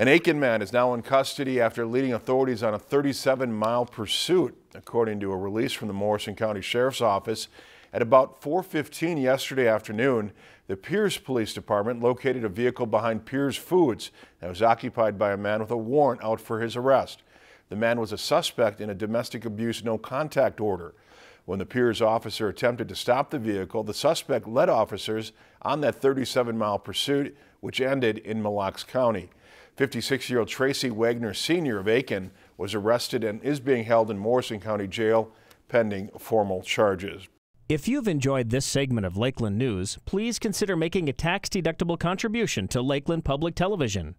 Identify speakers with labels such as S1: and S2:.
S1: An Aitkin man is now in custody after leading authorities on a 37-mile pursuit, according to a release from the Morrison County Sheriff's Office. At about 4.15 yesterday afternoon, the Pierz Police Department located a vehicle behind Pierz Foods that was occupied by a man with a warrant out for his arrest. The man was a suspect in a domestic abuse no contact order. When the Pierz officer attempted to stop the vehicle, the suspect led officers on that 37-mile pursuit, which ended in Mille County. 56-year-old Tracy Wagner Sr. of Aitkin was arrested and is being held in Morrison County Jail pending formal charges.
S2: If you've enjoyed this segment of Lakeland News, please consider making a tax-deductible contribution to Lakeland Public Television.